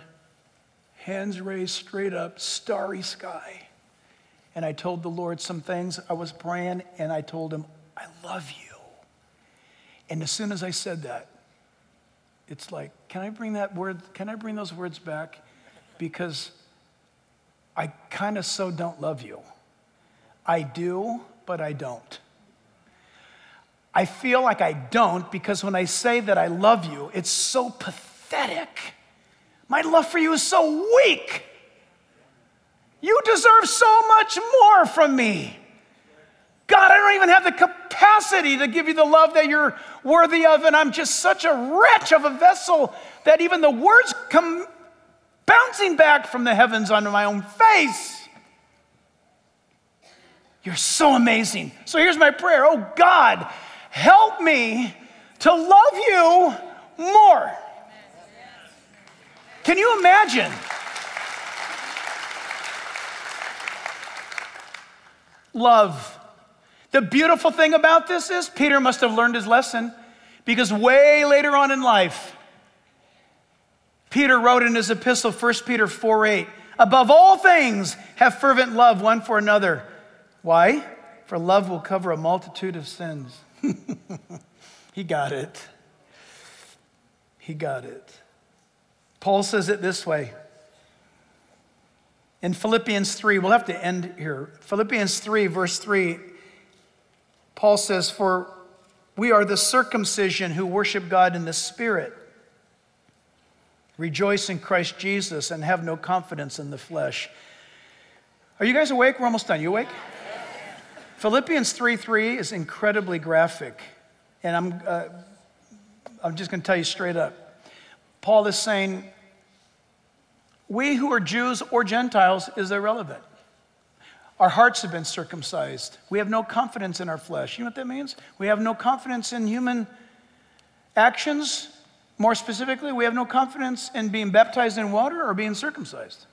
hands raised straight up, starry sky. And I told the Lord some things. I was praying and I told him, I love you. And as soon as I said that, it's like, can I bring that word, can I bring those words back? Because I kind of so don't love you. I do, but I don't. I feel like I don't because when I say that I love you, it's so pathetic. My love for you is so weak. You deserve so much more from me. God, I don't even have the capacity to give you the love that you're worthy of, and I'm just such a wretch of a vessel that even the words come bouncing back from the heavens onto my own face. You're so amazing. So here's my prayer Oh God, help me to love you more. Can you imagine? Love. The beautiful thing about this is Peter must have learned his lesson because way later on in life, Peter wrote in his epistle, 1 Peter 4 8, above all things, have fervent love one for another. Why? For love will cover a multitude of sins. he got it. He got it. Paul says it this way. In Philippians 3, we'll have to end here. Philippians 3, verse 3, Paul says, For we are the circumcision who worship God in the Spirit, rejoice in Christ Jesus, and have no confidence in the flesh. Are you guys awake? We're almost done. You awake? Philippians 3 3 is incredibly graphic. And I'm, uh, I'm just going to tell you straight up. Paul is saying, we who are Jews or Gentiles is irrelevant. Our hearts have been circumcised. We have no confidence in our flesh. You know what that means? We have no confidence in human actions. More specifically, we have no confidence in being baptized in water or being circumcised.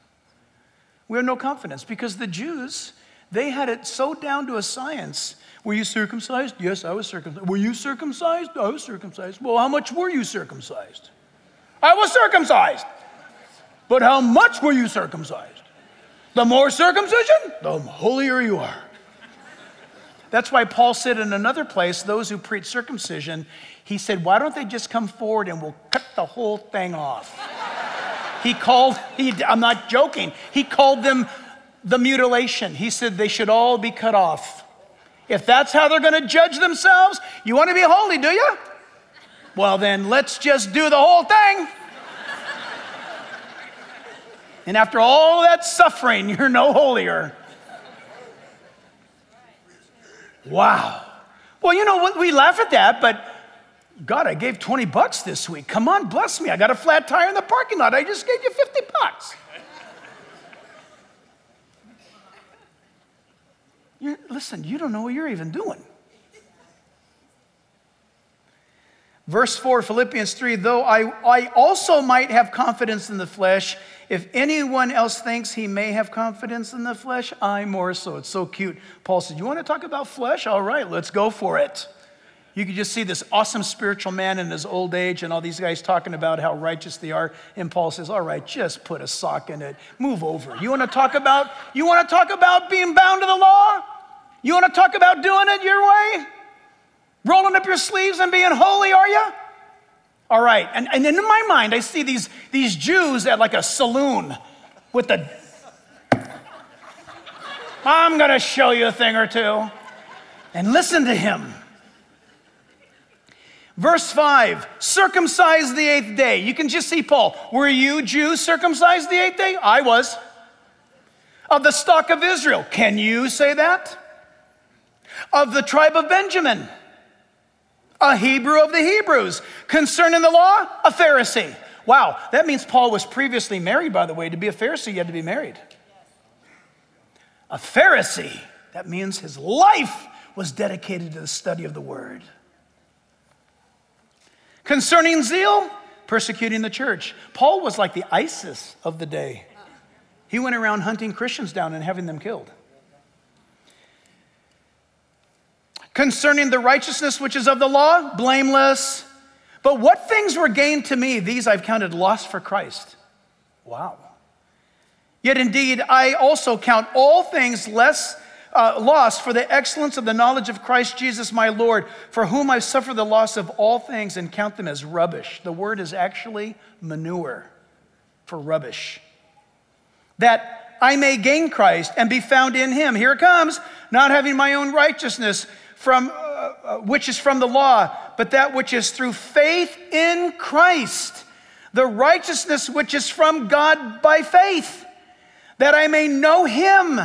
We have no confidence because the Jews, they had it so down to a science. Were you circumcised? Yes, I was circumcised. Were you circumcised? I was circumcised. Well, how much were you circumcised? I was circumcised. But how much were you circumcised? The more circumcision, the holier you are. That's why Paul said in another place, those who preach circumcision, he said, why don't they just come forward and we'll cut the whole thing off? he called, he, I'm not joking, he called them the mutilation. He said they should all be cut off. If that's how they're going to judge themselves, you want to be holy, do you? Well, then let's just do the whole thing. and after all that suffering, you're no holier. Wow. Well, you know what? We laugh at that, but God, I gave 20 bucks this week. Come on, bless me. I got a flat tire in the parking lot. I just gave you 50 bucks. You're, listen, you don't know what you're even doing. Verse 4, Philippians 3 though I, I also might have confidence in the flesh, if anyone else thinks he may have confidence in the flesh, I more so. It's so cute. Paul said, You want to talk about flesh? All right, let's go for it. You could just see this awesome spiritual man in his old age and all these guys talking about how righteous they are. And Paul says, All right, just put a sock in it. Move over. You want to talk about, you want to talk about being bound to the law? You want to talk about doing it your way? Rolling up your sleeves and being holy, are you? All right. And, and in my mind, I see these, these Jews at like a saloon with the. I'm to show you a thing or two. And listen to him. Verse 5 circumcised the eighth day. You can just see Paul. Were you Jews circumcised the eighth day? I was. Of the stock of Israel. Can you say that? Of the tribe of Benjamin. A Hebrew of the Hebrews. Concerning the law, a Pharisee. Wow, that means Paul was previously married, by the way. To be a Pharisee, you had to be married. A Pharisee, that means his life was dedicated to the study of the word. Concerning zeal, persecuting the church. Paul was like the ISIS of the day. He went around hunting Christians down and having them killed. Concerning the righteousness which is of the law, blameless. But what things were gained to me, these I've counted lost for Christ. Wow. Yet indeed, I also count all things less uh, loss for the excellence of the knowledge of Christ Jesus my Lord, for whom I suffer the loss of all things and count them as rubbish. The word is actually manure for rubbish. That I may gain Christ and be found in him. Here it comes, not having my own righteousness from uh, uh which is from the law, but that which is through faith in Christ, the righteousness which is from God by faith, that I may know him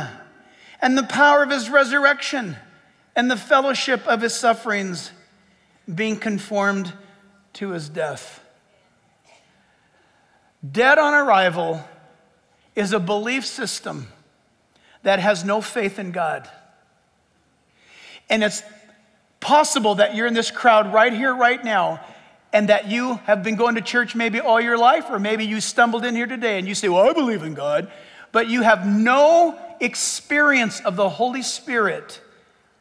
and the power of his resurrection and the fellowship of his sufferings, being conformed to his death. Dead on arrival is a belief system that has no faith in God. And it's possible that you're in this crowd right here, right now, and that you have been going to church maybe all your life, or maybe you stumbled in here today and you say, Well, I believe in God, but you have no experience of the Holy Spirit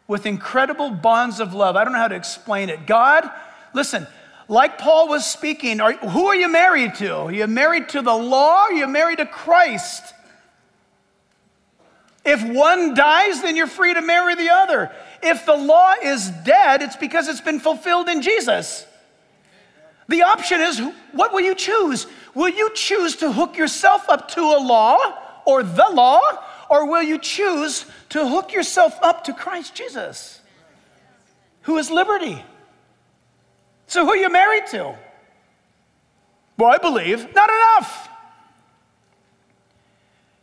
with incredible bonds of love. I don't know how to explain it. God, listen, like Paul was speaking, are, who are you married to? Are you married to the law? Are you married to Christ? If one dies, then you're free to marry the other. If the law is dead, it's because it's been fulfilled in Jesus. The option is what will you choose? Will you choose to hook yourself up to a law or the law, or will you choose to hook yourself up to Christ Jesus, who is liberty? So, who are you married to? Well, I believe. Not enough.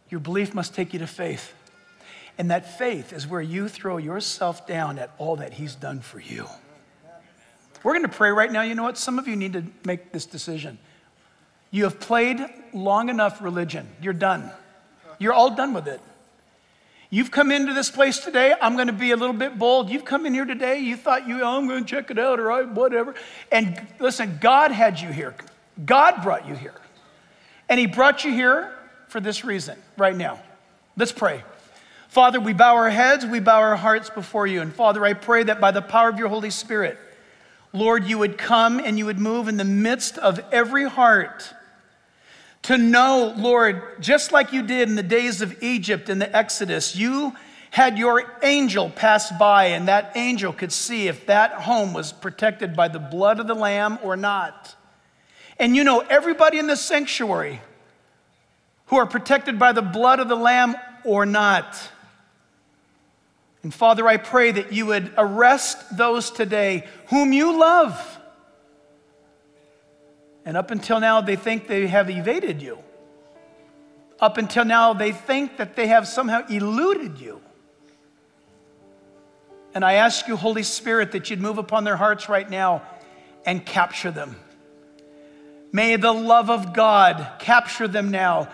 Your belief must take you to faith. And that faith is where you throw yourself down at all that He's done for you. We're going to pray right now. You know what? Some of you need to make this decision. You have played long enough religion, you're done. You're all done with it. You've come into this place today. I'm going to be a little bit bold. You've come in here today. You thought you, oh, I'm going to check it out or I, whatever. And listen, God had you here. God brought you here. And He brought you here for this reason right now. Let's pray. Father, we bow our heads, we bow our hearts before you. And Father, I pray that by the power of your Holy Spirit, Lord, you would come and you would move in the midst of every heart to know, Lord, just like you did in the days of Egypt in the Exodus, you had your angel pass by, and that angel could see if that home was protected by the blood of the Lamb or not. And you know, everybody in the sanctuary who are protected by the blood of the Lamb or not. And Father, I pray that you would arrest those today whom you love. And up until now, they think they have evaded you. Up until now, they think that they have somehow eluded you. And I ask you, Holy Spirit, that you'd move upon their hearts right now and capture them. May the love of God capture them now.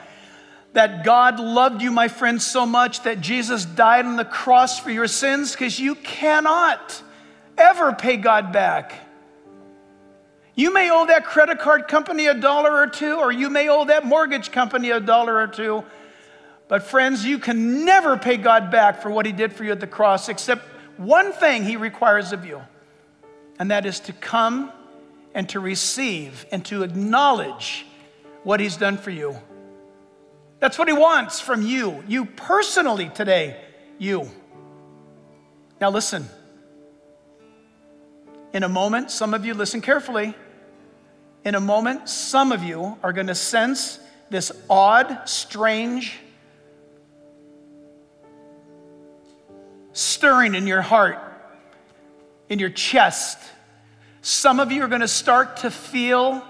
That God loved you, my friends, so much that Jesus died on the cross for your sins because you cannot ever pay God back. You may owe that credit card company a dollar or two, or you may owe that mortgage company a dollar or two. But, friends, you can never pay God back for what He did for you at the cross, except one thing He requires of you, and that is to come and to receive and to acknowledge what He's done for you. That's what He wants from you, you personally today, you. Now, listen. In a moment, some of you listen carefully. In a moment, some of you are going to sense this odd, strange, stirring in your heart, in your chest. Some of you are going to start to feel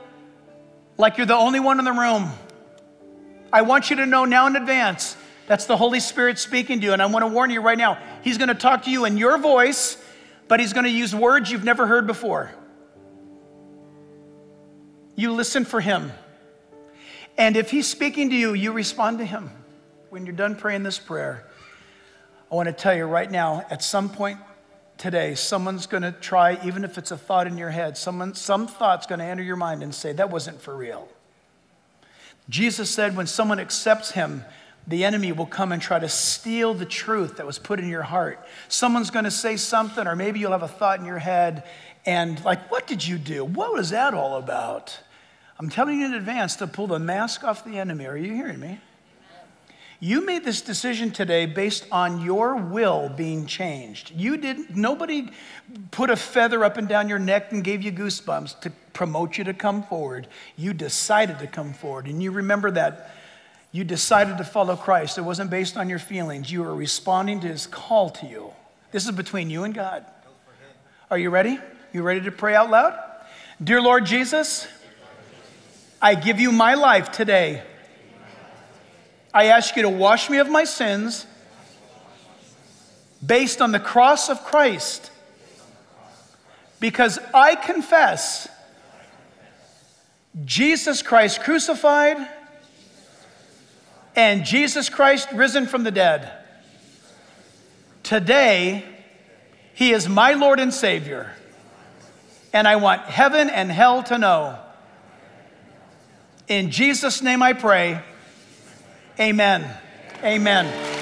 like you're the only one in the room. I want you to know now in advance that's the Holy Spirit speaking to you. And I want to warn you right now, He's going to talk to you in your voice, but He's going to use words you've never heard before. You listen for Him. And if He's speaking to you, you respond to Him. When you're done praying this prayer, I want to tell you right now, at some point today, someone's going to try, even if it's a thought in your head, someone, some thought's going to enter your mind and say, that wasn't for real. Jesus said, when someone accepts him, the enemy will come and try to steal the truth that was put in your heart. Someone's going to say something, or maybe you'll have a thought in your head, and like, what did you do? What was that all about? I'm telling you in advance to pull the mask off the enemy. Are you hearing me? You made this decision today based on your will being changed. You didn't, nobody put a feather up and down your neck and gave you goosebumps to promote you to come forward. You decided to come forward. And you remember that. You decided to follow Christ. It wasn't based on your feelings. You were responding to his call to you. This is between you and God. Are you ready? You ready to pray out loud? Dear Lord Jesus, I give you my life today. I ask you to wash me of my sins based on the cross of Christ because I confess Jesus Christ crucified and Jesus Christ risen from the dead. Today, He is my Lord and Savior, and I want heaven and hell to know. In Jesus' name I pray. Amen. Amen.